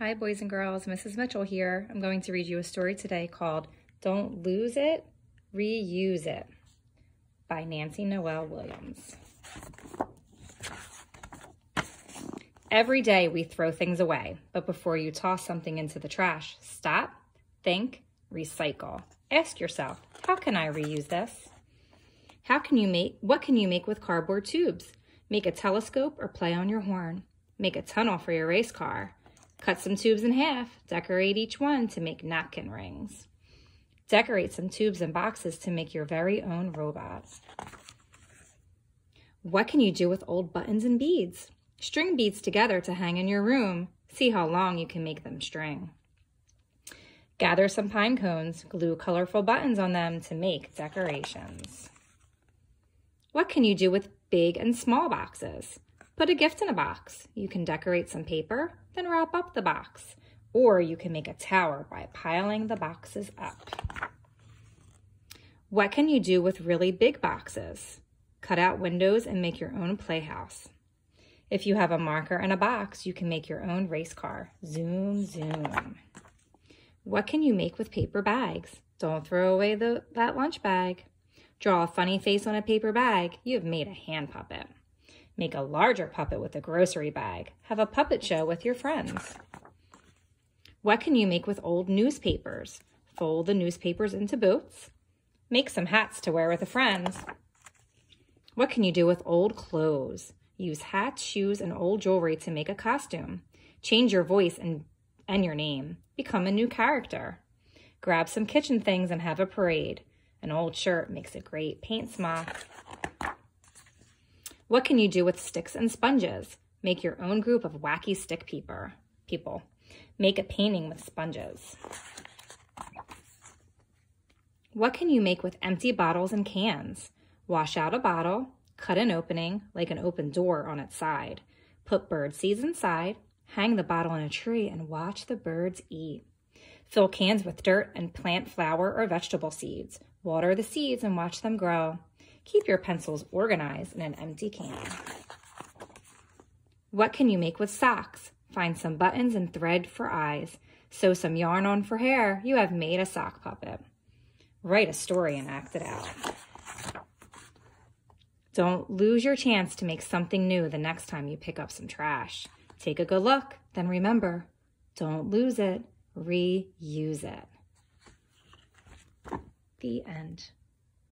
Hi, boys and girls. Mrs. Mitchell here. I'm going to read you a story today called Don't Lose It, Reuse It by Nancy Noel Williams. Every day we throw things away, but before you toss something into the trash, stop, think, recycle. Ask yourself, how can I reuse this? How can you make, what can you make with cardboard tubes? Make a telescope or play on your horn. Make a tunnel for your race car. Cut some tubes in half, decorate each one to make napkin rings. Decorate some tubes and boxes to make your very own robot. What can you do with old buttons and beads? String beads together to hang in your room. See how long you can make them string. Gather some pine cones, glue colorful buttons on them to make decorations. What can you do with big and small boxes? Put a gift in a box. You can decorate some paper, then wrap up the box. Or you can make a tower by piling the boxes up. What can you do with really big boxes? Cut out windows and make your own playhouse. If you have a marker and a box, you can make your own race car. Zoom, zoom. What can you make with paper bags? Don't throw away the, that lunch bag. Draw a funny face on a paper bag. You have made a hand puppet. Make a larger puppet with a grocery bag. Have a puppet show with your friends. What can you make with old newspapers? Fold the newspapers into boots. Make some hats to wear with a friends. What can you do with old clothes? Use hats, shoes, and old jewelry to make a costume. Change your voice and, and your name. Become a new character. Grab some kitchen things and have a parade. An old shirt makes a great paint smock. What can you do with sticks and sponges? Make your own group of wacky stick peeper, people. Make a painting with sponges. What can you make with empty bottles and cans? Wash out a bottle, cut an opening like an open door on its side. Put bird seeds inside, hang the bottle in a tree and watch the birds eat. Fill cans with dirt and plant flower or vegetable seeds. Water the seeds and watch them grow. Keep your pencils organized in an empty can. What can you make with socks? Find some buttons and thread for eyes. Sew some yarn on for hair. You have made a sock puppet. Write a story and act it out. Don't lose your chance to make something new the next time you pick up some trash. Take a good look, then remember, don't lose it, reuse it. The end.